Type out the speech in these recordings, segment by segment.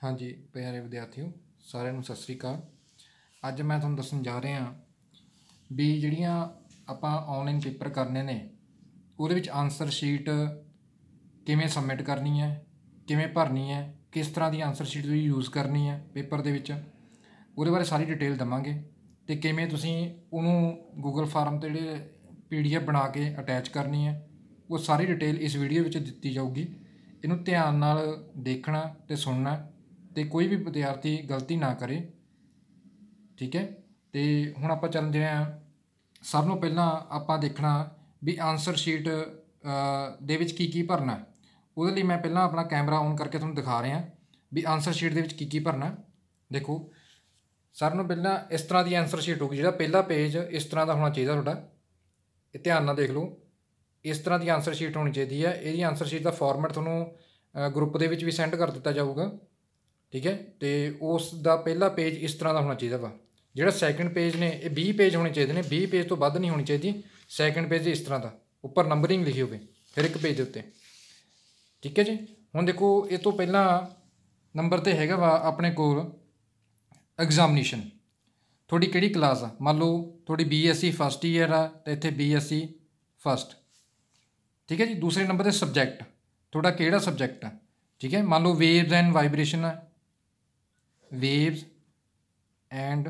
ਹਾਂਜੀ, ਪਿਆਰੇ ਵਿਦਿਆਰਥੀਓ, ਸਾਰਿਆਂ ਨੂੰ ਸਤਿ ਸ੍ਰੀ ਅਕਾਲ। ਅੱਜ ਮੈਂ ਤੁਹਾਨੂੰ ਦੱਸਣ ਜਾ ਰਿਹਾ ਵੀ ਜਿਹੜੀਆਂ ਆਪਾਂ ਆਨਲਾਈਨ ਪੇਪਰ ਕਰਨੇ ਨੇ, ਉਹਦੇ ਵਿੱਚ ਆਨਸਰ ਸ਼ੀਟ ਕਿਵੇਂ ਸਬਮਿਟ ਕਰਨੀ ਹੈ, ਕਿਵੇਂ ਭਰਨੀ ਹੈ, ਕਿਸ ਤਰ੍ਹਾਂ ਦੀ ਆਨਸਰ ਸ਼ੀਟ ਤੁਸੀਂ ਯੂਜ਼ ਕਰਨੀ ਹੈ ਪੇਪਰ ਦੇ ਵਿੱਚ, ਉਹਦੇ ਬਾਰੇ ਸਾਰੀ ਡਿਟੇਲ ਦਵਾਂਗੇ ਤੇ ਕਿਵੇਂ ਤੁਸੀਂ ਉਹਨੂੰ ਗੂਗਲ ਫਾਰਮ ਤੇ ਜਿਹੜੇ ਪੀਡੀਐਫ ਬਣਾ ਕੇ ਅਟੈਚ ਕਰਨੀ ਹੈ, ਉਹ ਸਾਰੀ ਡਿਟੇਲ ਇਸ ਵੀਡੀਓ ਵਿੱਚ ਦਿੱਤੀ ਜਾਊਗੀ। ਇਹਨੂੰ ਧਿਆਨ ਨਾਲ ਦੇਖਣਾ ਤੇ ਸੁਣਨਾ। ਤੇ ਕੋਈ ਵੀ ਵਿਦਿਆਰਥੀ ਗਲਤੀ ਨਾ ਕਰੇ, ਠੀਕ ਹੈ? ਤੇ ਹੁਣ ਆਪਾਂ ਚੱਲਦੇ ਹਾਂ। ਸਭ ਨੂੰ ਪਹਿਲਾਂ ਆਪਾਂ ਦੇਖਣਾ ਵੀ ਆਨਸਰ ਸ਼ੀਟ ਦੇ ਵਿੱਚ ਕੀ ਕੀ ਭਰਨਾ ਉਹਦੇ ਲਈ ਮੈਂ ਪਹਿਲਾਂ ਆਪਣਾ ਕੈਮਰਾ ਔਨ ਕਰਕੇ ਤੁਹਾਨੂੰ ਦਿਖਾ ਰਿਹਾ ਵੀ ਆਨਸਰ ਸ਼ੀਟ ਦੇ ਵਿੱਚ ਕੀ ਕੀ ਭਰਨਾ ਦੇਖੋ, ਸਭ ਨੂੰ ਪਹਿਲਾਂ ਇਸ ਤਰ੍ਹਾਂ ਦੀ ਆਨਸਰ ਸ਼ੀਟ ਹੋਊਗੀ, ਜਿਹੜਾ ਪਹਿਲਾ ਪੇਜ ਇਸ ਤਰ੍ਹਾਂ ਦਾ ਹੋਣਾ ਚਾਹੀਦਾ ਤੁਹਾਡਾ। ਇਹ ਧਿਆਨ ਨਾਲ ਦੇਖ ਲਓ। ਇਸ ਤਰ੍ਹਾਂ ਦੀ ਆਨਸਰ ਸ਼ੀਟ ਹੋਣੀ ਚਾਹੀਦੀ ਹੈ। ਇਹਦੀ ਆਨਸਰ ਸ਼ੀਟ ਦਾ ਫਾਰਮੈਟ ਤੁਹਾਨੂੰ ਗਰੁੱਪ ਦੇ ਵਿੱਚ ਵੀ ਸੈਂਡ ਕਰ ਦਿੱਤਾ ਜਾਊਗਾ। ਠੀਕ ਹੈ? ਤੇ ਉਸ ਦਾ ਪਹਿਲਾ ਪੇਜ ਇਸ ਤਰ੍ਹਾਂ ਦਾ ਹੋਣਾ ਚਾਹੀਦਾ ਵਾ। ਜਿਹੜਾ ਸੈਕੰਡ ਪੇਜ ਨੇ, ਇਹ 20 ਪੇਜ ਹੋਣੇ ਚਾਹੀਦੇ ਨੇ। 20 ਪੇਜ ਤੋਂ ਵੱਧ ਨਹੀਂ ਹੋਣੀ ਚਾਹੀਦੀ। ਸੈਕੰਡ ਪੇਜ ਇਸ ਤਰ੍ਹਾਂ ਦਾ। ਉੱਪਰ ਨੰਬਰਿੰਗ ਲਿਖੀ ਹੋਵੇ ਫਿਰ ਇੱਕ ਪੇਜ ਦੇ ਉੱਤੇ। ਠੀਕ ਹੈ ਜੀ? ਹੁਣ ਦੇਖੋ, ਇਹ ਤੋਂ ਪਹਿਲਾਂ ਨੰਬਰ ਤੇ ਹੈਗਾ ਵਾ ਆਪਣੇ ਕੋਲ ਐਗਜ਼ਾਮੀਨੇਸ਼ਨ ਤੁਹਾਡੀ ਕਿਹੜੀ ਕਲਾਸ ਆ? ਮੰਨ ਲਓ, ਤੁਹਾਡੀ ਬੀਐਸਸੀ ਫਸਟ ਈਅਰ ਆ, ਤੇ ਇੱਥੇ ਬੀਐਸਸੀ ਫਸਟ ਠੀਕ ਹੈ ਜੀ? ਦੂਸਰੇ ਨੰਬਰ ਤੇ ਸਬਜੈਕਟ ਤੁਹਾਡਾ ਕਿਹੜਾ ਸਬਜੈਕਟ ਆ? ਠੀਕ ਹੈ? ਮੰਨ ਲਓ ਵੇਵਸ ਐਂਡ ਵਾਈਬ੍ਰੇਸ਼ਨ ਆ। ਵੇਵਸ ਐਂਡ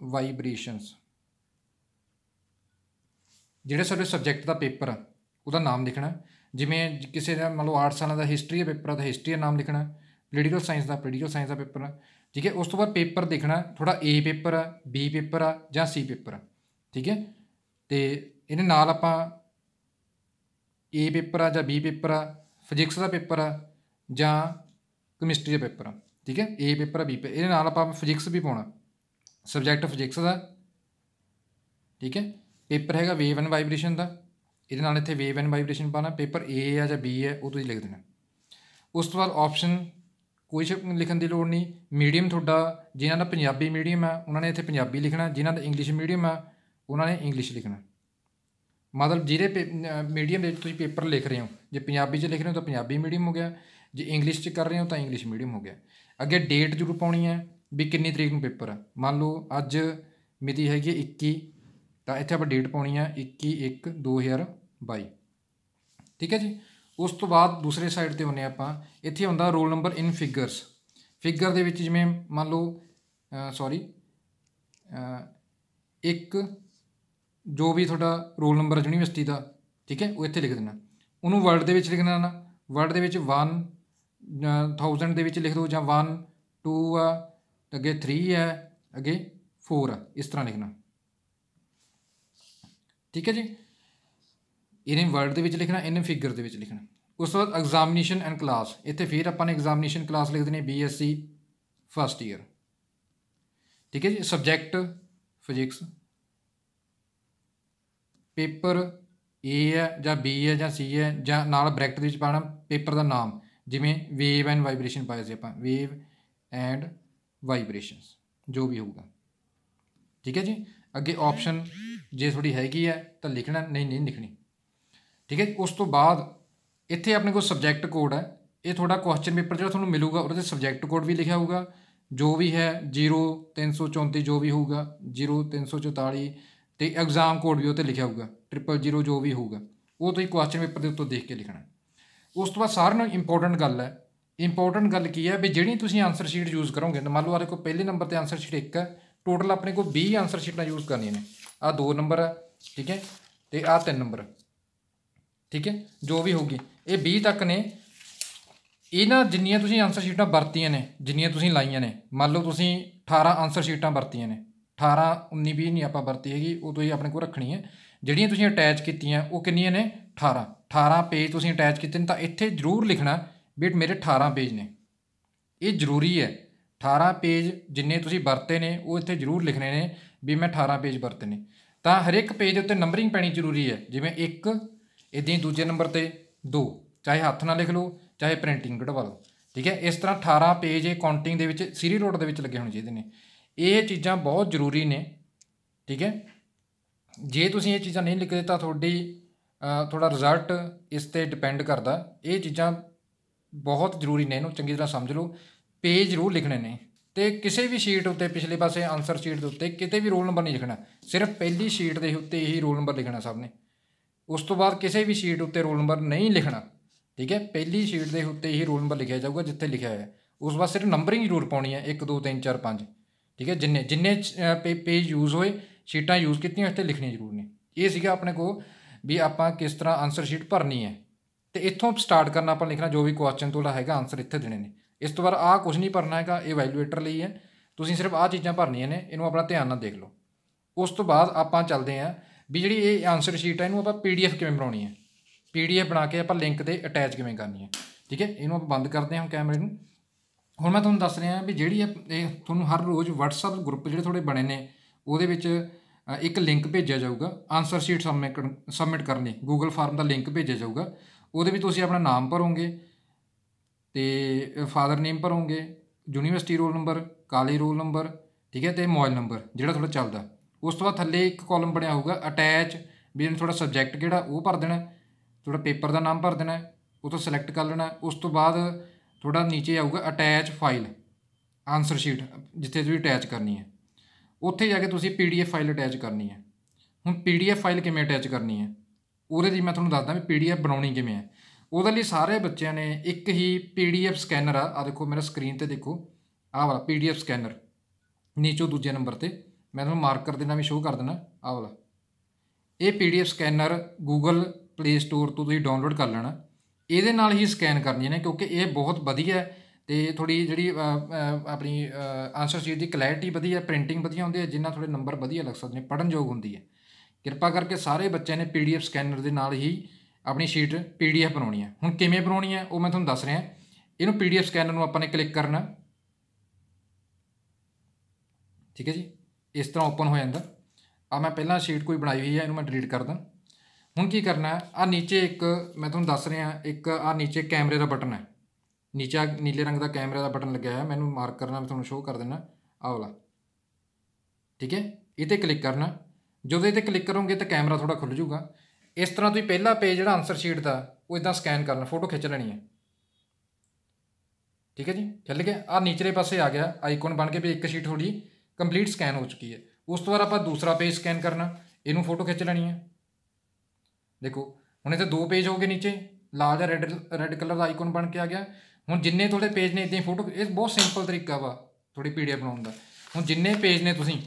ਵਾਈਬ੍ਰੇਸ਼ਨਸ ਜਿਹੜੇ ਸਾਡੇ ਸਬਜੈਕਟ ਦਾ ਪੇਪਰ ਆ, ਉਹਦਾ ਨਾਮ ਲਿਖਣਾ ਜਿਵੇਂ ਕਿਸੇ ਦਾ ਮੰਨ ਲਓ ਆਰਟਸ ਵਾਲਾ ਦਾ ਹਿਸਟਰੀ ਦਾ ਪੇਪਰ ਆ ਤਾਂ ਹਿਸਟਰੀ ਦਾ ਨਾਮ ਲਿਖਣਾ ਪੋਲੀਟੀਕਲ ਸਾਇੰਸ ਦਾ ਪੋਲੀਟੀਕਲ ਸਾਇੰਸ ਦਾ ਪੇਪਰ ਆ। ਠੀਕ ਹੈ, ਉਸ ਤੋਂ ਬਾਅਦ ਪੇਪਰ ਦੇਖਣਾ ਥੋੜਾ ਏ ਪੇਪਰ ਆ ਬੀ ਪੇਪਰ ਆ ਜਾਂ ਸੀ ਪੇਪਰ ਆ। ਠੀਕ ਹੈ, ਤੇ ਇਹਦੇ ਨਾਲ ਆਪਾਂ ਏ ਪੇਪਰ ਆ ਜਾਂ ਬੀ ਪੇਪਰ ਆ ਫਿਜ਼ਿਕਸ ਦਾ ਪੇਪਰ ਆ ਜਾਂ ਕੈਮਿਸਟਰੀ ਦਾ ਪੇਪਰ ਆ, ਠੀਕ ਹੈ? ਏ ਪੇਪਰ ਆ ਬੀ ਪੇਪਰ ਇਹਦੇ ਨਾਲ ਆਪਾਂ ਫਿਜ਼ਿਕਸ ਵੀ ਪਾਉਣਾ। ਸਬਜੈਕਟ ਫਿਜ਼ਿਕਸ ਦਾ, ਠੀਕ ਹੈ? ਪੇਪਰ ਹੈਗਾ ਵੇਵ ਐਂਡ ਵਾਈਬ੍ਰੇਸ਼ਨ ਦਾ। ਇਹਦੇ ਨਾਲ ਇੱਥੇ ਵੇਵ ਐਂਡ ਵਾਈਬ੍ਰੇਸ਼ਨ ਪਾਣਾ ਪੇਪਰ ਏ ਆ ਜਾਂ ਬੀ ਹੈ ਉਹ ਤੁਸੀਂ ਲਿਖ ਦੇਣਾ। ਉਸ ਤੋਂ ਬਾਅਦ ਆਪਸ਼ਨ ਕੋਈ ਲਿਖਣ ਦੀ ਲੋੜ ਨਹੀਂ। ਮੀਡੀਅਮ ਤੁਹਾਡਾ, ਜਿਨ੍ਹਾਂ ਦਾ ਪੰਜਾਬੀ ਮੀਡੀਅਮ ਆ, ਉਹਨਾਂ ਨੇ ਇੱਥੇ ਪੰਜਾਬੀ ਲਿਖਣਾ। ਜਿਨ੍ਹਾਂ ਦਾ ਇੰਗਲਿਸ਼ ਮੀਡੀਅਮ ਆ, ਉਹਨਾਂ ਨੇ ਇੰਗਲਿਸ਼ ਲਿਖਣਾ। ਮਤਲਬ ਜਿਹੜੇ ਮੀਡੀਅਮ ਦੇ ਤੁਸੀਂ ਪੇਪਰ ਲਿਖ ਰਹੇ ਹੋ। ਜੇ ਪੰਜਾਬੀ 'ਚ ਲਿਖ ਰਹੇ ਹੋ ਤਾਂ ਪੰਜਾਬੀ ਮੀਡੀਅਮ ਹੋ ਗਿਆ। ਜੇ ਇੰਗਲਿਸ਼ 'ਚ ਕਰ ਰਹੇ ਹੋ ਤਾਂ ਇੰਗਲਿਸ਼ ਮੀਡੀਅਮ ਹੋ ਗਿਆ। ਅੱਗੇ ਡੇਟ ਜ਼ਰੂਰ ਪਾਉਣੀ ਹੈ ਵੀ ਕਿੰਨੀ ਤਰੀਕ ਨੂੰ ਪੇਪਰ ਆ। ਮੰਨ ਲਓ ਅੱਜ ਮਿਤੀ ਹੈਗੀ 21 ਤਾਂ ਇੱਥੇ ਆਪਾਂ ਡੇਟ ਪਾਉਣੀ ਹੈ 21 1 2022 ਠੀਕ ਹੈ ਜੀ? ਉਸ ਤੋਂ ਬਾਅਦ ਦੂਸਰੇ ਸਾਈਡ ਤੇ ਹੁੰਨੇ ਆਪਾਂ। ਇੱਥੇ ਹੁੰਦਾ roll number in figures figure ਦੇ ਵਿੱਚ ਜਿਵੇਂ ਮੰਨ ਲਓ ਸੌਰੀ ਇੱਕ ਜੋ ਵੀ ਤੁਹਾਡਾ ਰੋਲ ਨੰਬਰ ਯੂਨੀਵਰਸਿਟੀ ਦਾ, ਠੀਕ ਹੈ, ਉਹ ਇੱਥੇ ਲਿਖ ਦੇਣਾ ਉਹਨੂੰ ਵਰਡ ਦੇ ਵਿੱਚ ਲਿਖਣਾ ਨਾ। ਵਰਡ ਦੇ ਵਿੱਚ 1000 ਦੇ ਵਿੱਚ ਲਿਖ ਦਿਓ ਜਾਂ 1 2 ਆ ਅੱਗੇ 3 ਹੈ ਅੱਗੇ 4 ਆ, ਇਸ ਤਰ੍ਹਾਂ ਲਿਖਣਾ। ਠੀਕ ਹੈ ਜੀ? ਇਹਨੇ ਵਰਡ ਦੇ ਵਿੱਚ ਲਿਖਣਾ, ਇਹਨੇ ਫਿਗਰ ਦੇ ਵਿੱਚ ਲਿਖਣਾ। ਉਸ ਤੋਂ ਬਾਅਦ ਐਗਜ਼ਾਮੀਨੇਸ਼ਨ ਐਂਡ ਕਲਾਸ ਇੱਥੇ ਫਿਰ ਆਪਾਂ ਨੇ ਐਗਜ਼ਾਮੀਨੇਸ਼ਨ ਕਲਾਸ ਲਿਖ ਦੇਣੀ ਬੀਐਸਸੀ ਫਸਟ ਈਅਰ ਠੀਕ ਹੈ ਜੀ? ਸਬਜੈਕਟ ਫਿਜ਼ਿਕਸ ਪੇਪਰ ਏ ਹੈ ਜਾਂ ਬੀ ਹੈ ਜਾਂ ਸੀ ਹੈ ਜਾਂ ਨਾਲ ਬ੍ਰੈਕਟ ਦੇ ਵਿੱਚ ਪਾਣਾ ਪੇਪਰ ਦਾ ਨਾਮ। ਜਿਵੇਂ ਵੇਵ ਐਂਡ ਵਾਈਬ੍ਰੇਸ਼ਨ ਪਾਇਆ ਸੀ ਆਪਾਂ ਵੇਵ ਐਂਡ ਵਾਈਬ੍ਰੇਸ਼ਨਸ ਜੋ ਵੀ ਹੋਊਗਾ। ਠੀਕ ਹੈ ਜੀ? ਅੱਗੇ ਆਪਸ਼ਨ ਜੇ ਥੋੜੀ ਹੈਗੀ ਹੈ ਤਾਂ ਲਿਖਣਾ, ਨਹੀਂ ਨਹੀਂ ਲਿਖਣੀ। ਠੀਕ ਹੈ ਉਸ ਤੋਂ ਬਾਅਦ ਇੱਥੇ ਆਪਣੇ ਕੋਲ ਸਬਜੈਕਟ ਕੋਡ ਹੈ। ਇਹ ਤੁਹਾਡਾ ਕੁਐਸਚਨ ਪੇਪਰ ਜਿਹੜਾ ਤੁਹਾਨੂੰ ਮਿਲੂਗਾ, ਉਹਦੇ ਤੇ ਸਬਜੈਕਟ ਕੋਡ ਵੀ ਲਿਖਿਆ ਹੋਊਗਾ। ਜੋ ਵੀ ਹੈ 0334 ਜੋ ਵੀ ਹੋਊਗਾ 0344 ਤੇ ਐਗਜ਼ਾਮ ਕੋਡ ਵੀ ਉੱਤੇ ਲਿਖਿਆ ਹੋਊਗਾ। 000 ਜੋ ਵੀ ਹੋਊਗਾ, ਉਹ ਤੁਸੀਂ ਕੁਐਸਚਨ ਪੇਪਰ ਦੇ ਉੱਤੋਂ ਦੇਖ ਕੇ ਲਿਖਣਾ। ਉਸ ਤੋਂ ਬਾਅਦ ਸਾਰਿਆਂ ਨੂੰ ਇੰਪੋਰਟੈਂਟ ਗੱਲ ਹੈ। ਇੰਪੋਰਟੈਂਟ ਗੱਲ ਕੀ ਹੈ ਵੀ ਜਿਹੜੀ ਤੁਸੀਂ ਆਨਸਰ ਸ਼ੀਟ ਯੂਜ਼ ਕਰੋਗੇ ਮੰਨ ਲਓ ਆਰੇ ਕੋਲ ਪਹਿਲੇ ਨੰਬਰ ਤੇ ਆਨਸਰ ਸ਼ੀਟ ਇੱਕ ਹੈ ਟੋਟਲ ਆਪਣੇ ਕੋਲ 20 ਆਨਸਰ ਸ਼ੀਟਾਂ ਯੂਜ਼ ਕਰਨੀਆਂ ਨੇ। ਆ ਦੋ ਨੰਬਰ ਹੈ, ਠੀਕ ਹੈ, ਤੇ ਆ ਤਿੰਨ ਨੰਬਰ ਠੀਕ ਹੈ, ਜੋ ਵੀ ਹੋਊਗੀ। ਇਹ 20 ਤੱਕ ਨੇ। ਇਹਨਾਂ ਜਿੰਨੀਆਂ ਤੁਸੀਂ ਆਨਸਰ ਸ਼ੀਟਾਂ ਵਰਤੀਆਂ ਨੇ, ਜਿੰਨੀਆਂ ਤੁਸੀਂ ਲਾਈਆਂ ਨੇ, ਮੰਨ ਲਓ ਤੁਸੀਂ 18 ਆਨਸਰ ਸ਼ੀਟਾਂ ਵਰਤੀਆਂ ਨੇ। 18 19 20 ਨਹੀਂ ਆਪਾਂ ਵਰਤੀ ਹੈਗੀ, ਉਹ ਤੁਸੀਂ ਆਪਣੇ ਕੋਲ ਰੱਖਣੀ ਹੈ। ਜਿਹੜੀਆਂ ਤੁਸੀਂ ਅਟੈਚ ਕੀਤੀਆਂ, ਉਹ ਕਿੰਨੀਆਂ ਨੇ? 18 18 ਪੇਜ ਤੁਸੀਂ ਅਟੈਚ ਕੀਤੇ ਨੇ ਤਾਂ ਇੱਥੇ ਜ਼ਰੂਰ ਲਿਖਣਾ ਵੀ ਮੇਰੇ 18 ਪੇਜ ਨੇ। ਇਹ ਜ਼ਰੂਰੀ ਹੈ। 18 ਪੇਜ ਜਿੰਨੇ ਤੁਸੀਂ ਵਰਤੇ ਨੇ, ਉਹ ਇੱਥੇ ਜ਼ਰੂਰ ਲਿਖਣੇ ਨੇ ਵੀ ਮੈਂ 18 ਪੇਜ ਵਰਤੇ ਨੇ। ਤਾਂ ਹਰ ਇੱਕ ਪੇਜ ਦੇ ਉੱਤੇ ਨੰਬਰਿੰਗ ਪੈਣੀ ਜ਼ਰੂਰੀ ਹੈ। ਜਿਵੇਂ 1 ਇਦਾਂ ਹੀ ਦੂਜੇ ਨੰਬਰ ਤੇ 2 ਚਾਹੇ ਹੱਥ ਨਾਲ ਲਿਖ ਲਓ, ਚਾਹੇ ਪ੍ਰਿੰਟਿੰਗ ਕਢਵਾ ਲਓ। ਠੀਕ ਹੈ? ਇਸ ਤਰ੍ਹਾਂ 18 ਪੇਜ ਇਹ ਕਾਊਂਟਿੰਗ ਦੇ ਵਿੱਚ ਸੀਰੀ ਰੋਡ ਦੇ ਵਿੱਚ ਲੱਗੇ ਹੋਣੇ ਚਾਹੀਦੇ ਨੇ। ਇਹ ਚੀਜ਼ਾਂ ਬਹੁਤ ਜ਼ਰੂਰੀ ਨੇ। ਠੀਕ ਹੈ? ਜੇ ਤੁਸੀਂ ਇਹ ਚੀਜ਼ਾਂ ਨਹੀਂ ਲਿਖਦੇ ਤਾਂ ਤੁਹਾਡੀ ਤੁਹਾਡਾ ਰਿਜ਼ਲਟ ਇਸ ਤੇ ਡਿਪੈਂਡ ਕਰਦਾ। ਇਹ ਚੀਜ਼ਾਂ ਬਹੁਤ ਜ਼ਰੂਰੀ ਨੇ, ਇਹਨੂੰ ਚੰਗੀ ਤਰ੍ਹਾਂ ਸਮਝ ਲਓ। ਪੇਜ ਜ਼ਰੂਰ ਲਿਖਣੇ ਨੇ ਤੇ ਕਿਸੇ ਵੀ ਸ਼ੀਟ ਉੱਤੇ ਪਿਛਲੇ ਪਾਸੇ ਆਨਸਰ ਸ਼ੀਟ ਦੇ ਉੱਤੇ ਕਿਤੇ ਵੀ ਰੋਲ ਨੰਬਰ ਨਹੀਂ ਲਿਖਣਾ। ਸਿਰਫ ਪਹਿਲੀ ਸ਼ੀਟ ਦੇ ਉੱਤੇ ਹੀ ਰੋਲ ਨੰਬਰ ਲਿਖਣਾ ਸਭ ਨੇ। ਉਸ ਤੋਂ ਬਾਅਦ ਕਿਸੇ ਵੀ ਸ਼ੀਟ ਉੱਤੇ ਰੋਲ ਨੰਬਰ ਨਹੀਂ ਲਿਖਣਾ। ਠੀਕ ਹੈ? ਪਹਿਲੀ ਸ਼ੀਟ ਦੇ ਉੱਤੇ ਹੀ ਰੋਲ ਨੰਬਰ ਲਿਖਿਆ ਜਾਊਗਾ ਜਿੱਥੇ ਲਿਖਿਆ ਹੋਇਆ। ਹੈ ਉਸ ਵਾਸਤੇ ਸਿਰਫ ਨੰਬਰਿੰਗ ਜ਼ਰੂਰ ਪਾਉਣੀ ਹੈ। 1 2 3 4 5 ਠੀਕ ਹੈ? ਜਿੰਨੇ ਜਿੰਨੇ ਪੇਜ ਯੂਜ਼ ਹੋਏ ਸ਼ੀਟਾਂ ਯੂਜ਼ ਕੀਤੀਆਂ ਇੱਥੇ ਲਿਖਣੀਆਂ ਜ਼ਰੂਰ ਨੇ। ਇਹ ਸੀਗਾ ਆਪਣੇ ਕੋ ਵੀ ਆਪਾਂ ਕਿਸ ਤਰ੍ਹਾਂ ਆਨਸਰ ਸ਼ੀਟ ਭਰਨੀ ਹੈ। ਤੇ ਇੱਥੋਂ ਸਟਾਰਟ ਕਰਨਾ ਆਪਾਂ ਲਿਖਣਾ ਜੋ ਵੀ ਕੁਐਸਚਨ ਤੁਹਾਡਾ ਹੈਗਾ ਆਨਸਰ ਇੱਥੇ ਦੇਣੇ ਨੇ। ਇਸ ਤੋਂ ਬਾਅਦ ਆਹ ਕੁਝ ਨਹੀਂ ਭਰਨਾ ਹੈਗਾ, ਇਹ ਵੈਲਿਊਏਟਰ ਲਈ ਹੈ। ਤੁਸੀਂ ਸਿਰਫ ਆਹ ਚੀਜ਼ਾਂ ਭਰਨੀਆਂ ਨੇ, ਇਹਨੂੰ ਆਪਣਾ ਧਿਆਨ ਨਾਲ ਦੇਖ ਲਓ। ਉਸ ਤੋਂ ਬਾਅਦ ਆਪਾਂ ਚੱਲਦੇ ਆਂ ਵੀ ਜਿਹੜੀ ਇਹ ਆਨਸਰ ਸ਼ੀਟ ਹੈ, ਇਹਨੂੰ ਆਪਾਂ ਪੀਡੀਐਫ ਕਿਵੇਂ ਬਣਾਉਣੀ ਹੈ। ਪੀਡੀਐਫ ਬਣਾ ਕੇ ਆਪਾਂ ਲਿੰਕ ਤੇ ਅਟੈਚ ਕਿਵੇਂ ਕਰਨੀ ਹੈ। ਠੀਕ ਹੈ, ਇਹਨੂੰ ਆਪਾਂ ਬੰਦ ਕਰਦੇ ਹਾਂ ਕੈਮਰੇ ਨੂੰ। ਹੁਣ ਮੈਂ ਤੁਹਾਨੂੰ ਦੱਸ ਰਿਹਾ ਵੀ ਜਿਹੜੀ ਇਹ ਤੁਹਾਨੂੰ ਹਰ ਰੋਜ਼ WhatsApp ਗਰੁੱਪ ਜਿਹੜੇ ਤੁਹਾਡੇ ਬਣੇ ਨੇ, ਉਹਦੇ ਵਿੱਚ ਇੱਕ ਲਿੰਕ ਭੇਜਿਆ ਜਾਊਗਾ। ਆਨਸਰ ਸ਼ੀਟ ਸਬਮਿਟ ਸਬਮਿਟ ਕਰਨ। ਲਈ ਗੂਗਲ ਫਾਰਮ ਦਾ ਲਿੰਕ ਭੇਜਿਆ ਜਾਊਗਾ। ਉਹਦੇ ਵਿੱਚ ਤੁਸੀਂ ਆਪਣਾ ਨਾਮ ਭਰੋਗੇ ਤੇ father name ਭਰੋਗੇ university roll number college roll number ਠੀਕ ਹੈ, ਤੇ ਮੋਬਾਈਲ ਨੰਬਰ ਜਿਹੜਾ ਤੁਹਾਡਾ ਚੱਲਦਾ। ਉਸ ਤੋਂ ਬਾਅਦ ਥੱਲੇ ਇੱਕ ਕਾਲਮ ਬਣਿਆ ਹੋਊਗਾ ਅਟੈਚ ਵੀ ਇਹਨੂੰ ਤੁਹਾਡਾ ਸਬਜੈਕਟ ਕਿਹੜਾ, ਉਹ ਭਰ ਦੇਣਾ। ਤੁਹਾਡਾ ਪੇਪਰ ਦਾ ਨਾਮ ਭਰ ਦੇਣਾ, ਉਹ ਤੋਂ ਸਿਲੈਕਟ ਕਰ ਲੈਣਾ। ਉਸ ਤੋਂ ਬਾਅਦ ਤੁਹਾਡਾ ਨੀਚੇ ਆਊਗਾ ਅਟੈਚ ਫਾਈਲ ਆਨਸਰ ਸ਼ੀਟ ਜਿੱਥੇ ਤੁਸੀਂ ਅਟੈਚ ਕਰਨੀ ਹੈ। ਉੱਥੇ ਜਾ ਕੇ ਤੁਸੀਂ ਪੀਡੀਐਫ ਫਾਈਲ ਅਟੈਚ ਕਰਨੀ ਹੈ। ਹੁਣ ਪੀਡੀਐਫ ਫਾਈਲ ਕਿਵੇਂ ਅਟੈਚ ਕਰਨੀ ਹੈ? ਉਹਦੇ ਲਈ ਮੈਂ ਤੁਹਾਨੂੰ ਦੱਸਦਾ ਵੀ ਪੀਡੀਐਫ ਬਣਾਉਣੀ ਕਿਵੇਂ ਹੈ। ਉਹਦੇ ਲਈ ਸਾਰੇ ਬੱਚਿਆਂ ਨੇ ਇੱਕ ਹੀ ਪੀਡੀਐਫ ਸਕੈਨਰ ਆ। ਆ ਦੇਖੋ ਮੇਰਾ ਸਕਰੀਨ ਤੇ ਦੇਖੋ। ਆਹ ਵਾਲਾ ਪੀਡੀਐਫ ਸਕੈਨਰ। ਨੀਚੋ ਦੂਜੇ ਨੰਬਰ ਤੇ। ਮੈਂ ਤੁਹਾਨੂੰ ਮਾਰਕਰ ਦੇ ਨਾਲ ਵੀ ਸ਼ੋਅ ਕਰ ਦਿੰਦਾ। ਆਹ ਵਾਲਾ। ਇਹ PDF scanner Google Play Store ਤੋਂ ਤੁਸੀਂ ਡਾਊਨਲੋਡ ਕਰ ਲੈਣਾ। ਇਹਦੇ ਨਾਲ ਹੀ ਸਕੈਨ ਕਰਨੀਆਂ ਨੇ ਕਿਉਂਕਿ ਇਹ ਬਹੁਤ ਵਧੀਆ ਤੇ ਥੋੜੀ ਜਿਹੜੀ ਆਪਣੀ ਆਨਸਰ ਸ਼ੀਟ ਦੀ ਕਲੈਰਿਟੀ ਵਧੀਆ ਪ੍ਰਿੰਟਿੰਗ ਵਧੀਆ ਹੁੰਦੀ ਹੈ, ਜਿੰਨਾ ਥੋੜੇ ਨੰਬਰ ਵਧੀਆ ਲੱਗ ਸਕਦੇ ਨੇ ਪੜਨ ਯੋਗ ਹੁੰਦੀ ਹੈ। ਕਿਰਪਾ ਕਰਕੇ ਸਾਰੇ ਬੱਚਿਆਂ ਨੇ ਪੀਡੀਐਫ ਸਕੈਨਰ ਦੇ ਨਾਲ ਹੀ ਆਪਣੀ ਸ਼ੀਟ ਪੀਡੀਐਫ ਬਣਾਉਣੀ ਹੈ। ਹੁਣ ਕਿਵੇਂ ਬਣਾਉਣੀ ਹੈ, ਉਹ ਮੈਂ ਤੁਹਾਨੂੰ ਦੱਸ ਰਿਹਾ। ਇਹਨੂੰ ਪੀਡੀਐਫ ਸਕੈਨਰ ਨੂੰ ਆਪਾਂ ਨੇ ਕਲਿੱਕ ਕਰਨਾ। ਠੀਕ ਹੈ ਜੀ? ਇਸ ਤਰ੍ਹਾਂ ਓਪਨ ਹੋ ਜਾਂਦਾ। ਆ ਮੈਂ ਪਹਿਲਾਂ ਸ਼ੀਟ ਕੋਈ ਬਣਾਈ ਹੋਈ ਹੈ, ਇਹਨੂੰ ਮੈਂ ਡਿਲੀਟ ਕਰਦਾ ਹੁਣ ਕੀ ਕਰਨਾ ਆ ਨੀਚੇ ਇੱਕ, ਮੈਂ ਤੁਹਾਨੂੰ ਦੱਸ ਰਿਹਾ, ਇੱਕ ਆ ਨੀਚੇ ਕੈਮਰੇ ਦਾ ਬਟਨ ਹੈ। ਨੀਚਾ ਨੀਲੇ ਰੰਗ ਦਾ ਕੈਮਰੇ ਦਾ ਬਟਨ ਲੱਗਿਆ ਹੋਇਆ, ਮੈਨੂੰ ਮਾਰਕ ਕਰਨਾ, ਮੈਂ ਤੁਹਾਨੂੰ ਸ਼ੋਅ ਕਰ ਦਿੰਦਾ ਆ ਵਾਲਾ। ਠੀਕ ਹੈ? ਇਹ ਤੇ ਕਲਿੱਕ ਕਰਨਾ। ਜਦੋਂ ਇਹ ਤੇ ਕਲਿੱਕ ਕਰੋਗੇ ਤਾਂ ਕੈਮਰਾ ਥੋੜਾ ਖੁੱਲ ਜਾਊਗਾ। ਇਸ ਤਰ੍ਹਾਂ ਤੁਸੀਂ ਪਹਿਲਾ ਪੇਜ ਜਿਹੜਾ ਆਨਸਰ ਸ਼ੀਟ ਦਾ, ਉਹ ਇਦਾਂ ਸਕੈਨ ਕਰਨਾ ਫੋਟੋ ਖਿੱਚ ਲੈਣੀ ਹੈ। ਠੀਕ ਹੈ ਜੀ? ਚੱਲ ਗਿਆ ਆ ਨੀਚਲੇ ਪਾਸੇ ਆ ਗਿਆ ਆਈਕਨ ਬਣ ਕੇ ਵੀ ਇੱਕ ਸ਼ੀਟ ਥੋੜੀ ਕੰਪਲੀਟ ਸਕੈਨ ਹੋ ਚੁੱਕੀ ਹੈ। ਉਸ ਤੋਂ ਬਾਅਦ ਆਪਾਂ ਦੂਸਰਾ ਪੇਜ ਸਕੈਨ ਕਰਨਾ, ਇਹਨੂੰ ਫੋਟੋ ਖਿੱਚ ਲੈਣੀ ਹੈ। ਦੇਖੋ, ਹੁਣ ਇੱਥੇ ਦੋ ਪੇਜ ਹੋ ਗਏ ਨੀਚੇ, ਲਾਲ ਜਾਂ ਰੈੱਡ ਰੈੱਡ ਕਲਰ ਦਾ ਆਈਕਨ ਬਣ ਕੇ ਆ ਗਿਆ। ਹੁਣ ਜਿੰਨੇ ਤੁਹਾਡੇ ਪੇਜ ਨੇ ਇਦਾਂ ਫੋਟੋ ਇਹ ਬਹੁਤ ਸਿੰਪਲ ਤਰੀਕਾ ਵਾ ਥੋੜੀ ਪੀਡੀਐਫ ਬਣਾਉਣ ਦਾ। ਹੁਣ ਜਿੰਨੇ ਪੇਜ ਨੇ ਤੁਸੀਂ,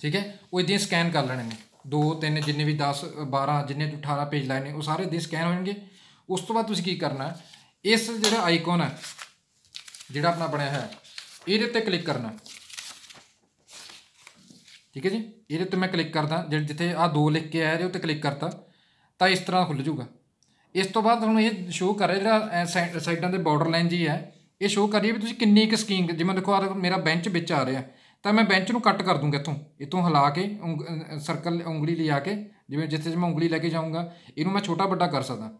ਠੀਕ ਹੈ, ਉਹ ਇਦਾਂ ਸਕੈਨ ਕਰ ਲੈਣੇ ਨੇ 2 3 ਜਿੰਨੇ ਵੀ 10 12 ਜਿੰਨੇ 18 ਪੇਜ ਲਾਏ ਨੇ, ਉਹ ਸਾਰੇ ਇਦਾਂ ਸਕੈਨ ਹੋਣਗੇ ਉਸ ਤੋਂ ਬਾਅਦ ਤੁਸੀਂ ਕੀ ਕਰਨਾ, ਇਸ ਜਿਹੜਾ ਆਈਕਨ ਹੈ ਜਿਹੜਾ ਆਪਣਾ ਬਣਿਆ ਹੈ ਇਹਦੇ ਉੱਤੇ ਕਲਿੱਕ ਕਰਨਾ। ਠੀਕ ਹੈ ਜੀ? ਇਹਦੇ ਉੱਤੇ ਮੈਂ ਕਲਿੱਕ ਕਰਦਾ ਜਿੱਥੇ ਆ ਦੋ ਲਿਖ ਕੇ ਆਇਆ, ਇਹਦੇ ਉੱਤੇ ਕਲਿੱਕ ਕਰਤਾ, ਤਾਂ ਇਸ ਤਰ੍ਹਾਂ ਖੁੱਲ ਜਾਊਗਾ। ਇਸ ਤੋਂ ਬਾਅਦ ਤੁਹਾਨੂੰ ਇਹ ਸ਼ੋਅ ਕਰ ਰਿਹਾ ਜਿਹੜਾ ਸਾਈਡਾਂ ਦੇ ਬਾਰਡਰ ਲਾਈਨ ਜੀ ਹੈ, ਇਹ ਸ਼ੋਅ ਕਰ ਰਹੀ ਹੈ ਵੀ ਤੁਸੀਂ ਕਿੰਨੀ ਕੁ ਸਕੀਇੰਗ ਜਿਵੇਂ ਦੇਖੋ ਆ ਮੇਰਾ ਬੈਂਚ ਵਿੱਚ ਆ ਰਿਹਾ, ਤਾਂ ਮੈਂ ਬੈਂਚ ਨੂੰ ਕੱਟ ਕਰ ਦੂੰਗਾ ਇੱਥੋਂ ਇੱਥੋਂ ਹਿਲਾ ਕੇ ਸਰਕਲ ਉਂਗਲੀ ਲਿਆ ਕੇ, ਜਿਵੇਂ ਜਿੱਥੇ ਮੈਂ ਉਂਗਲੀ ਲੈ ਕੇ ਜਾਊਂਗਾ, ਇਹਨੂੰ ਮੈਂ ਛੋਟਾ ਵੱਡਾ ਕਰ ਸਕਦਾ।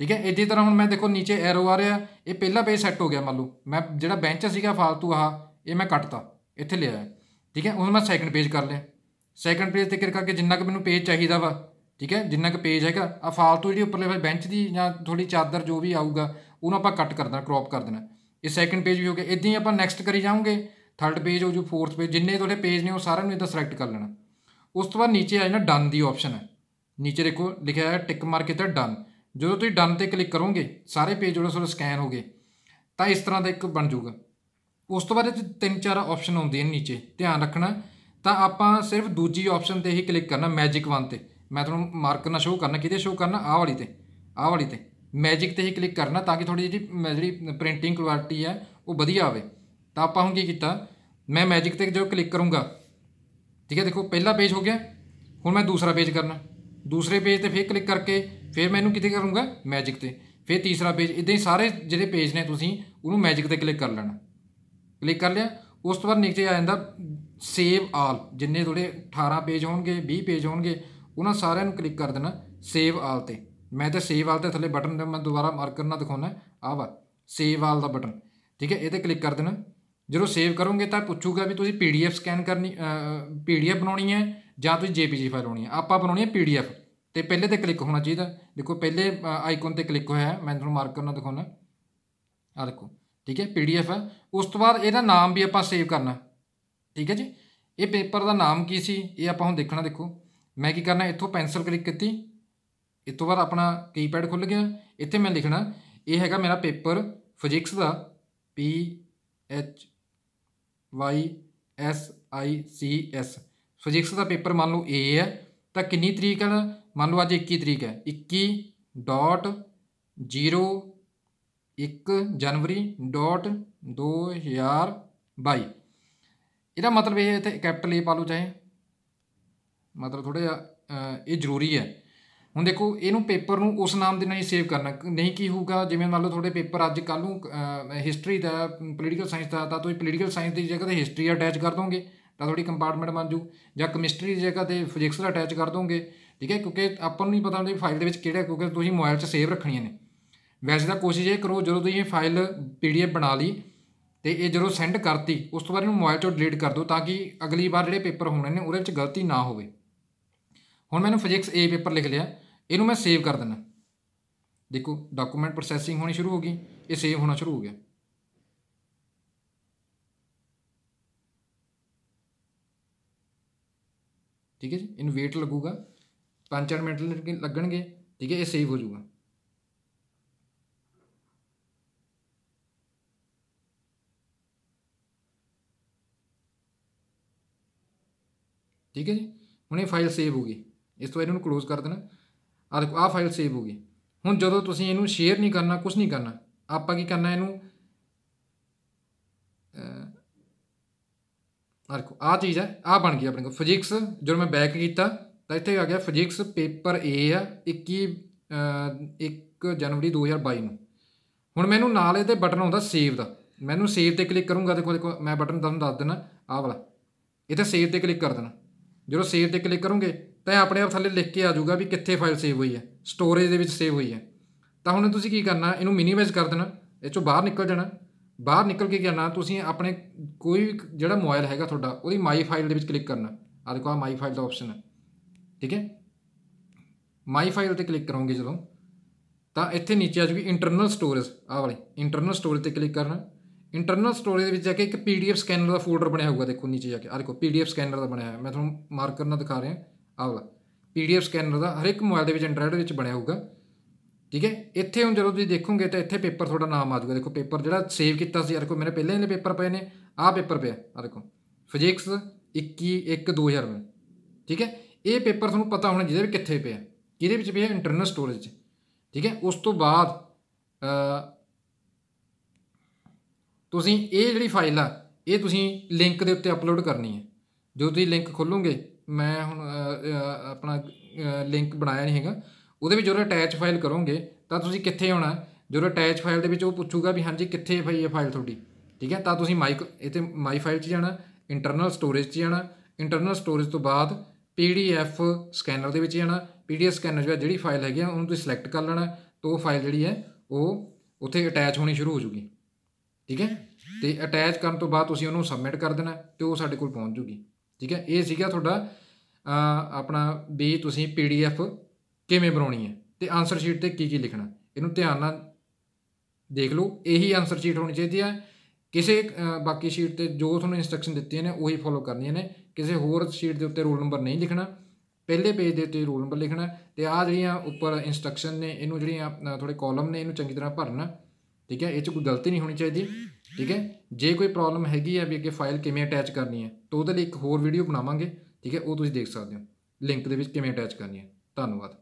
ਠੀਕ ਹੈ, ਇਸੇ ਤਰ੍ਹਾਂ ਹੁਣ ਮੈਂ ਦੇਖੋ ਨੀਚੇ ਐਰੋ ਆ ਰਿਹਾ, ਇਹ ਪਹਿਲਾ ਪੇਜ ਸੈੱਟ ਹੋ ਗਿਆ ਮੰਨ ਲਓ, ਮੈਂ ਜਿਹੜਾ ਬੈਂਚ ਸੀਗਾ ਫਾਲਤੂ ਆਹ, ਇਹ ਮੈਂ ਕੱਟਤਾ, ਇੱਥੇ ਲਿਆ ਠੀਕ ਹੈ ਹੁਣ ਮੈਂ ਸੈਕੰਡ ਪੇਜ ਕਰ ਲਿਆ। ਸੈਕੰਡ ਪੇਜ ਤੇ ਕਿਰ ਕਰਕੇ ਜਿੰਨਾ ਕਿ ਮੈਨੂੰ ਪੇਜ ਚਾਹੀਦਾ ਵਾ ਠੀਕ ਹੈ, ਜਿੰਨਾ ਕੁ ਪੇਜ ਹੈਗਾ ਆ ਫਾਲਤੂ ਜਿਹੜੀ ਉੱਪਰਲੇ ਬੈਂਚ ਦੀ ਜਾਂ ਥੋੜੀ ਚਾਦਰ ਜੋ ਵੀ ਆਊਗਾ, ਉਹਨੂੰ ਆਪਾਂ ਕੱਟ ਕਰ ਦੇਣਾ ਕ੍ਰੌਪ ਕਰ ਦੇਣਾ। ਇਹ ਸੈਕੰਡ ਪੇਜ ਵੀ ਹੋ ਗਿਆ ਇਦਾਂ ਹੀ ਆਪਾਂ ਨੈਕਸਟ ਕਰੀ ਜਾਵਾਂਗੇ ਥਰਡ ਪੇਜ ਹੋ ਜੂ ਫੋਰਥ ਪੇਜ ਜਿੰਨੇ ਤੁਹਾਡੇ ਪੇਜ ਨੇ ਉਹ ਸਾਰਿਆਂ ਨੂੰ ਇਦਾਂ ਸਿਲੈਕਟ ਕਰ ਲੈਣਾ। ਉਸ ਤੋਂ ਬਾਅਦ ਨੀਚੇ ਆ ਜਾਣਾ ਡਨ ਦੀ ਆਪਸ਼ਨ ਹੈ ਨੀਚੇ ਦੇਖੋ, ਲਿਖਿਆ ਹੈ ਟਿਕ ਮਾਰ ਕੇ ਤੇ ਡਨ ਜਦੋਂ ਤੁਸੀਂ ਡਨ ਤੇ ਕਲਿੱਕ ਕਰੋਗੇ, ਸਾਰੇ ਪੇਜ ਜਿਹੜੇ ਤੁਹਾਡੇ ਸਕੈਨ ਹੋ ਗਏ, ਤਾਂ ਇਸ ਤਰ੍ਹਾਂ ਦਾ ਇੱਕ ਬਣ ਜਾਊਗਾ। ਉਸ ਤੋਂ ਬਾਅਦ ਇਹ ਤਿੰਨ ਚਾਰ ਆਪਸ਼ਨ ਆਉਂਦੇ ਨੇ ਨੀਚੇ, ਧਿਆਨ ਰੱਖਣਾ। ਤਾਂ ਆਪਾਂ ਸਿਰਫ ਦੂਜੀ ਆਪਸ਼ਨ ਤੇ ਹੀ ਕਲਿੱਕ ਕਰਨਾ ਮੈਜਿਕ ਵਨ ਤੇ। ਮੈਂ ਤੁਹਾਨੂੰ ਮਾਰਕਰ ਨਾਲ ਸ਼ੋਅ ਕਰਨਾ ਕਿਤੇ ਸ਼ੋਅ ਕਰਨਾ? ਆਹ ਵਾਲੀ ਤੇ, ਆਹ ਵਾਲੀ ਤੇ। ਮੈਜਿਕ ਤੇ ਹੀ ਕਲਿੱਕ ਕਰਨਾ ਤਾਂ ਕਿ ਥੋੜੀ ਜਿਹੀ ਜਿਹੜੀ ਪ੍ਰਿੰਟਿੰਗ ਕੁਆਲਿਟੀ ਹੈ, ਉਹ ਵਧੀਆ ਆਵੇ। ਤਾਂ ਆਪਾਂ ਹੁਣ ਕੀ ਕੀਤਾ? ਮੈਂ ਮੈਜਿਕ ਤੇ ਜੋ ਕਲਿੱਕ ਕਰੂੰਗਾ, ਠੀਕ ਹੈ, ਦੇਖੋ, ਪਹਿਲਾ ਪੇਜ ਹੋ ਗਿਆ, ਹੁਣ ਮੈਂ ਦੂਸਰਾ ਪੇਜ ਕਰਨਾ। ਦੂਸਰੇ ਪੇਜ ਤੇ ਫੇਰ ਕਲਿੱਕ ਕਰਕੇ, ਫਿਰ ਮੈਂ ਇਹਨੂੰ ਕਿਤੇ ਕਰੂੰਗਾ? ਮੈਜਿਕ ਤੇ। ਫਿਰ ਤੀਸਰਾ ਪੇਜ ਇਦਾਂ ਹੀ ਸਾਰੇ ਜਿਹੜੇ ਪੇਜ ਨੇ ਤੁਸੀਂ, ਉਹਨੂੰ ਮੈਜਿਕ ਤੇ ਕਲਿੱਕ ਕਰ ਲੈਣਾ। ਕਲਿੱਕ ਕਰ ਲਿਆ, ਉਸ ਤੋਂ ਬਾਅਦ ਨੀਚੇ ਆ ਜਾਂਦਾ ਸੇਵ ਆਲ ਜਿੰਨੇ ਤੁਹਾਡੇ 18 ਪੇਜ ਹੋਣਗੇ 20 ਪੇਜ ਹੋਣਗੇ ਉਹਨਾਂ ਸਾਰਿਆਂ ਨੂੰ ਕਲਿੱਕ ਕਰ ਦੇਣਾ ਸੇਵ ਆਲ ਤੇ। ਮੈਂ ਤਾਂ ਸੇਵ ਆਲ ਤੇ ਥੱਲੇ ਬਟਨ ਤੇ ਮੈਂ ਦੁਬਾਰਾ ਮਾਰਕਰ ਨਾਲ ਦਿਖਾਉਣਾ ਆ ਵਾ ਸੇਵ ਆਲ ਦਾ ਬਟਨ ਠੀਕ ਹੈ, ਇਹ ਤੇ ਕਲਿੱਕ ਕਰ ਦੇਣਾ। ਜਦੋਂ ਸੇਵ ਕਰੋਗੇ ਤਾਂ ਪੁੱਛੂਗਾ ਵੀ ਤੁਸੀਂ ਪੀਡੀਐਫ ਸਕੈਨ ਕਰਨੀ ਪੀਡੀਐਫ ਬਣਾਉਣੀ ਹੈ ਜਾਂ ਤੁਸੀਂ ਜੇਪੀਜੀ ਫਾਈਲ ਬਣਾਉਣੀ ਹੈ। ਆਪਾਂ ਬਣਾਉਣੀ ਹੈ ਪੀਡੀਐਫ ਤੇ ਪਹਿਲੇ ਤੇ ਕਲਿੱਕ ਹੋਣਾ ਚਾਹੀਦਾ। ਦੇਖੋ, ਪਹਿਲੇ ਆਈਕਨ ਤੇ ਕਲਿੱਕ ਹੋਇਆ ਮੈਂ ਤੁਹਾਨੂੰ ਮਾਰਕਰ ਨਾਲ ਦਿਖਾਉਣਾ। ਆ ਦੇਖੋ, ਠੀਕ ਹੈ ਪੀਡੀਐਫ ਹੈ। ਉਸ ਤੋਂ ਬਾਅਦ ਇਹਦਾ ਨਾਮ ਵੀ ਆਪਾਂ ਸੇਵ ਕਰਨਾ। ਠੀਕ ਹੈ ਜੀ? ਇਹ ਪੇਪਰ ਦਾ ਨਾਮ ਕੀ ਸੀ? ਇਹ ਆਪਾਂ ਹੁਣ ਦੇਖਣਾ ਦੇਖੋ। ਮੈਂ ਕੀ ਕਰਨਾ, ਇੱਥੋਂ ਪੈਨਸਲ ਕਲਿੱਕ ਕੀਤੀ। ਇਸ ਤੋਂ ਬਾਅਦ ਆਪਣਾ ਕੀਪੈਡ ਖੁੱਲ ਗਿਆ। ਇੱਥੇ ਮੈਂ ਲਿਖਣਾ, ਇਹ ਹੈਗਾ ਮੇਰਾ paper physics the. P H Y S I C S physics the paper ਮੰਨ ਲਓ ਏ ਹੈ, ਤਾਂ ਕਿੰਨੀ ਤਰੀਕ ਹੈ ਮੰਨ ਲਓ ਅੱਜ 21 ਤਰੀਕ ਹੈ। 21 ਡਾਟ 0 1 ਜਨਵਰੀ ਡਾਟ 2022 ਇਹਦਾ ਮਤਲਬ ਇਹ ਹੈ ਇੱਥੇ ਕੈਪੀਟਲ ਏ ਪਾ ਲਓ ਚਾਹੇ। ਮਤਲਬ ਥੋੜਾ ਜਿਹਾ ਇਹ ਜ਼ਰੂਰੀ ਹੈ। ਹੁਣ ਦੇਖੋ, ਇਹਨੂੰ ਪੇਪਰ ਨੂੰ ਉਸ ਨਾਮ ਦੇ ਨਾਲ ਹੀ ਸੇਵ ਕਰਨਾ। ਨਹੀਂ ਕੀ ਹੋਊਗਾ, ਜਿਵੇਂ ਮੰਨ ਲਓ ਤੁਹਾਡੇ ਪੇਪਰ ਅੱਜ ਕੱਲ੍ਹ ਨੂੰ ਹਿਸਟਰੀ ਦਾ ਪੋਲੀਟੀਕਲ ਸਾਇੰਸ ਦਾ, ਤਾਂ ਤੁਸੀਂ ਪੋਲੀਟੀਕਲ ਸਾਇੰਸ ਦੀ ਜਗ੍ਹਾ ਤੇ ਹਿਸਟਰੀ ਅਟੈਚ ਕਰ ਦੋਗੇ। ਤਾਂ ਤੁਹਾਡੀ ਕੰਪਾਰਟਮੈਂਟ ਬਣ ਜੂ। ਜਾਂ ਕੈਮਿਸਟਰੀ ਦੀ ਜਗ੍ਹਾ ਤੇ ਫਿਜ਼ਿਕਸ ਦਾ ਅਟੈਚ ਕਰ ਦੋਗੇ। ਠੀਕ ਹੈ, ਕਿਉਂਕਿ ਆਪਾਂ ਨੂੰ ਨਹੀਂ ਪਤਾ ਹੁੰਦਾ ਫਾਈਲ ਦੇ ਵਿੱਚ ਕਿਹੜਾ, ਕਿਉਂਕਿ ਤੁਸੀਂ ਮੋਬਾਈਲ 'ਚ ਸੇਵ ਰੱਖਣੀਆਂ ਨੇ। ਵੈਸੇ ਤਾਂ ਕੋਸ਼ਿਸ਼ ਇਹ ਕਰੋ, ਜਦੋਂ ਤੁਸੀਂ ਇਹ ਫਾਈਲ ਪੀਡੀਐਫ ਬਣਾ ਲਈ, ਤੇ ਇਹ ਜਦੋਂ ਸੈਂਡ ਕਰਤੀ, ਉਸ ਤੋਂ ਬਾਅਦ ਇਹਨੂੰ ਮੋਬਾਈਲ 'ਚੋਂ ਡਿਲੀਟ ਕਰ ਦਿਓ, ਤਾਂ ਕਿ ਅਗਲੀ ਵਾਰ ਜਿਹੜੇ ਪੇਪਰ ਹੋਣੇ ਨੇ, ਉਹਦੇ ਵਿੱਚ ਗਲਤੀ ਨਾ ਹੋਵੇ। ਹੁਣ ਮੈਨੂੰ ਫਿਜ਼ਿਕਸ ਏ ਪੇਪਰ ਲਿਖ ਲਿਆ, ਇਹਨੂੰ ਮੈਂ ਸੇਵ ਕਰ ਦਿੰਦਾ ਦੇਖੋ ਡਾਕੂਮੈਂਟ ਪ੍ਰੋਸੈਸਿੰਗ ਹੋਣੀ ਸ਼ੁਰੂ ਹੋ ਗਈ, ਇਹ ਸੇਵ ਹੋਣਾ ਸ਼ੁਰੂ ਹੋ ਗਿਆ। ਠੀਕ ਹੈ ਜੀ? ਇਹਨੂੰ ਵੇਟ ਲੱਗੂਗਾ 5-4 ਮਿੰਟ ਲੱਗਣਗੇ, ਠੀਕ ਹੈ? ਇਹ ਸੇਵ ਹੋ ਜਾਊਗਾ। ਠੀਕ ਹੈ ਜੀ? ਹੁਣ ਇਹ ਫਾਈਲ ਸੇਵ ਹੋ ਗਈ। ਇਸ ਤੋਂ ਬਾਅਦ ਇਹਨੂੰ ਕਲੋਜ਼ ਕਰ ਦੇਣਾ। ਆ ਦੇਖੋ, ਆਹ ਫਾਈਲ ਸੇਵ ਹੋ ਗਈ। ਹੁਣ ਜਦੋਂ ਤੁਸੀਂ ਇਹਨੂੰ ਸ਼ੇਅਰ ਨਹੀਂ ਕਰਨਾ ਕੁਝ ਨਹੀਂ ਕਰਨਾ, ਆਪਾਂ ਕੀ ਕਰਨਾ ਇਹਨੂੰ? ਆ ਦੇਖੋ, ਆਹ ਚੀਜ਼ ਹੈ, ਆਹ ਬਣ ਗਈ ਆਪਣੇ ਕੋਲ। ਫਿਜ਼ਿਕਸ ਜਦੋਂ ਮੈਂ ਬੈਕ ਕੀਤਾ, ਤਾਂ ਇੱਥੇ ਆ ਗਿਆ ਫਿਜ਼ਿਕਸ ਪੇਪਰ ਏ ਆ 21 1 ਜਨਵਰੀ 2022 ਨੂੰ। ਹੁਣ ਮੈਨੂੰ ਨਾਲ ਇਹਦੇ ਬਟਨ ਆਉਂਦਾ ਸੇਵ ਦਾ। ਮੈਨੂੰ ਸੇਵ ਤੇ ਕਲਿੱਕ ਕਰੂੰਗਾ, ਦੇਖੋ ਦੇਖੋ, ਮੈਂ ਬਟਨ ਤੁਹਾਨੂੰ ਦੱਸ ਦਿੰਦਾ, ਆਹ ਵਾਲਾ। ਇੱਥੇ ਸੇਵ ਤੇ ਕਲਿੱਕ ਕਰ ਦੇਣਾ। ਜਦੋਂ ਸੇਵ ਤੇ ਕਲਿੱਕ ਕਰੋਗੇ ਤਾਂ ਇਹ ਆਪਣੇ ਆਪ ਥੱਲੇ ਲਿਖ ਕੇ ਆ ਜਾਊਗਾ ਵੀ ਕਿੱਥੇ ਫਾਈਲ ਸੇਵ ਹੋਈ ਹੈ ਸਟੋਰੇਜ ਦੇ ਵਿੱਚ ਸੇਵ ਹੋਈ ਹੈ। ਤਾਂ ਹੁਣ ਤੁਸੀਂ ਕੀ ਕਰਨਾ, ਇਹਨੂੰ ਮਿਨੀਮਾਈਜ਼ ਕਰ ਦੇਣਾ, ਇਹ ਚੋਂ ਬਾਹਰ ਨਿਕਲ ਜਾਣਾ। ਬਾਹਰ ਨਿਕਲ ਕੇ ਕੀ ਕਰਨਾ, ਤੁਸੀਂ ਆਪਣੇ ਕੋਈ ਵੀ ਜਿਹੜਾ ਮੋਬਾਈਲ ਹੈਗਾ ਤੁਹਾਡਾ, ਉਹਦੀ ਮਾਈ ਫਾਈਲ ਦੇ ਵਿੱਚ ਕਲਿੱਕ ਕਰਨਾ। ਆ ਦੇਖੋ ਆ ਮਾਈ ਫਾਈਲ ਦਾ ਆਪਸ਼ਨ ਹੈ। ਠੀਕ ਹੈ? ਮਾਈ ਫਾਈਲ ਤੇ ਕਲਿੱਕ ਕਰੋਗੇ ਜਦੋਂ, ਤਾਂ ਇੱਥੇ ਨੀਚੇ ਆ ਜੂਗੀ ਇੰਟਰਨਲ ਸਟੋਰੇਜ ਆਹ ਵਾਲੀ। ਇੰਟਰਨਲ ਸਟੋਰੇਜ ਤੇ ਕਲਿੱਕ ਕਰਨਾ। ਇੰਟਰਨਲ ਸਟੋਰੇਜ ਦੇ ਵਿੱਚ ਜਾ ਕੇ ਇੱਕ ਪੀਡੀਐਫ ਸਕੈਨਰ ਦਾ ਫੋਲਡਰ ਬਣਿਆ ਹੋਊਗਾ, ਦੇਖੋ ਨੀਚੇ ਜਾ ਕੇ। ਆ ਦੇਖੋ ਪੀਡੀਐਫ ਸਕੈਨਰ ਦਾ ਬਣਿਆ ਹੋਇਆ। ਮੈਂ ਤੁਹਾਨੂੰ ਮਾਰਕਰ ਨਾਲ ਦਿਖਾ ਰਿਹਾ। ਆਹ ਵਾਲਾ ਪੀਡੀਐਫ ਸਕੈਨਰ ਦਾ ਹਰ ਇੱਕ ਮੋਬਾਈਲ ਦੇ ਵਿੱਚ ਐਂਡਰਾਇਡ ਵਿੱਚ ਬਣਿਆ ਹੋਊਗਾ। ਠੀਕ ਹੈ? ਇੱਥੇ ਹੁਣ ਜਦੋਂ ਤੁਸੀਂ ਦੇਖੋਗੇ ਤਾਂ ਇੱਥੇ ਪੇਪਰ ਤੁਹਾਡਾ ਨਾਮ ਆ ਜਾਊਗਾ। ਦੇਖੋ, ਪੇਪਰ ਜਿਹੜਾ ਸੇਵ ਕੀਤਾ ਸੀ ਆ ਦੇਖੋ, ਮੇਰੇ ਪਹਿਲੇ ਵਾਲੇ ਪੇਪਰ ਪਏ ਨੇ। ਆਹ ਪੇਪਰ ਪਿਆ ਆ ਦੇਖੋ। ਫਿਜ਼ਿਕਸ 21 1 2000 ਠੀਕ ਹੈ? ਇਹ ਪੇਪਰ ਤੁਹਾਨੂੰ ਪਤਾ ਹੋਣਾ ਜਿਹਦੇ ਵਿੱਚ ਕਿੱਥੇ ਪਿਆ। ਕਿਹਦੇ ਵਿੱਚ ਪਿਆ? ਇੰਟਰਨਲ ਸਟੋਰੇਜ 'ਚ ਠੀਕ ਹੈ? ਉਸ ਤੋਂ ਬਾਅਦ ਤੁਸੀਂ ਇਹ ਜਿਹੜੀ ਫਾਈਲ ਆ, ਇਹ ਤੁਸੀਂ ਲਿੰਕ ਦੇ ਉੱਤੇ ਅਪਲੋਡ ਕਰਨੀ ਹੈ। ਜਦੋਂ ਤੁਸੀਂ ਲਿੰਕ ਖੋਲੋਗੇ ਮੈਂ ਹੁਣ ਆਪਣਾ ਲਿੰਕ ਬਣਾਇਆ ਨਹੀਂ ਹੈਗਾ। ਉਹਦੇ ਵਿੱਚ ਜਦੋਂ ਅਟੈਚ ਫਾਈਲ ਕਰੋਗੇ, ਤਾਂ ਤੁਸੀਂ ਕਿੱਥੇ ਆਉਣਾ? ਜਦੋਂ ਅਟੈਚ ਫਾਈਲ ਦੇ ਵਿੱਚ ਉਹ ਪੁੱਛੂਗਾ ਵੀ ਹਾਂਜੀ, ਕਿੱਥੇ ਪਈ ਇਹ ਫਾਈਲ ਤੁਹਾਡੀ? ਠੀਕ ਹੈ? ਤਾਂ ਤੁਸੀਂ ਮਾਈ ਇੱਥੇ ਮਾਈ ਫਾਈਲ 'ਚ ਜਾਣਾ ਇੰਟਰਨਲ ਸਟੋਰੇਜ 'ਚ ਜਾਣਾ ਇੰਟਰਨਲ ਸਟੋਰੇਜ ਤੋਂ ਬਾਅਦ ਪੀਡੀਐਫ ਸਕੈਨਰ ਦੇ ਵਿੱਚ ਜਾਣਾ। ਪੀਡੀਐਫ ਸਕੈਨਰ ਵਿੱਚ ਜਿਹੜੀ ਫਾਈਲ ਹੈਗੀ ਆ, ਉਹਨੂੰ ਤੁਸੀਂ ਸਿਲੈਕਟ ਕਰ ਲੈਣਾ। ਤਾਂ ਉਹ ਫਾਈਲ ਜਿਹੜੀ ਹੈ, ਉਹ ਉੱਥੇ ਅਟੈਚ ਹੋਣੀ ਸ਼ੁਰੂ ਹੋ ਜੂਗੀ। ਠੀਕ ਹੈ? ਤੇ ਅਟੈਚ ਕਰਨ ਤੋਂ ਬਾਅਦ ਤੁਸੀਂ ਉਹਨੂੰ ਸਬਮਿਟ ਕਰ ਦੇਣਾ ਤੇ ਉਹ ਸਾਡੇ ਕੋਲ ਪਹੁੰਚ ਜੂਗੀ। ਠੀਕ ਹੈ? ਇਹ ਸੀਗਾ ਤੁਹਾਡਾ ਆਪਣਾ ਵੀ ਤੁਸੀਂ ਪੀਡੀਐਫ ਕਿਵੇਂ ਬਣਾਉਣੀ ਹੈ ਤੇ ਆਨਸਰ ਸ਼ੀਟ ਤੇ ਕੀ ਕੀ ਲਿਖਣਾ। ਇਹਨੂੰ ਧਿਆਨ ਨਾਲ ਦੇਖ ਲਓ। ਇਹੀ ਆਨਸਰ ਸ਼ੀਟ ਹੋਣੀ ਚਾਹੀਦੀ ਹੈ। ਕਿਸੇ ਬਾਕੀ ਸ਼ੀਟ ਤੇ ਜੋ ਤੁਹਾਨੂੰ ਇਨਸਟਰਕਸ਼ਨ ਦਿੱਤੀਆਂ ਨੇ, ਉਹੀ ਫੋਲੋ ਕਰਨੀਆਂ ਨੇ। ਕਿਸੇ ਹੋਰ ਸ਼ੀਟ ਦੇ ਉੱਤੇ ਰੋਲ ਨੰਬਰ ਨਹੀਂ ਲਿਖਣਾ। ਪਹਿਲੇ ਪੇਜ ਦੇ ਉੱਤੇ ਰੋਲ ਨੰਬਰ ਲਿਖਣਾ ਤੇ ਆ ਜਿਹੜੀਆਂ ਉੱਪਰ ਇਨਸਟਰਕਸ਼ਨ ਨੇ, ਇਹਨੂੰ ਜਿਹੜੀਆਂ ਆਪਣਾ ਥੋੜੇ ਕਾਲਮ ਨੇ, ਇਹਨੂੰ ਚੰਗੀ ਤਰ੍ਹਾਂ ਭਰਨਾ। ਠੀਕ ਹੈ? ਇਹ 'ਚ ਕੋਈ ਗਲਤੀ ਨਹੀਂ ਹੋਣੀ ਚਾਹੀਦੀ। ਠੀਕ ਹੈ? ਜੇ ਕੋਈ ਪ੍ਰੋਬਲਮ ਹੈਗੀ ਹੈ ਵੀ ਅੱਗੇ ਫਾਈਲ ਕਿਵੇਂ ਅਟੈਚ ਕਰਨੀ ਹੈ, ਤਾਂ ਉਹਦੇ ਲਈ ਇੱਕ ਹੋਰ ਵੀਡੀਓ ਬਣਾਵਾਂਗੇ। ਠੀਕ ਹੈ, ਉਹ ਤੁਸੀਂ ਦੇਖ ਸਕਦੇ ਹੋ। ਲਿੰਕ ਦੇ ਵਿੱਚ ਕਿਵੇਂ ਅਟੈਚ ਕਰਨੀ ਹੈ। ਧੰਨਵਾਦ।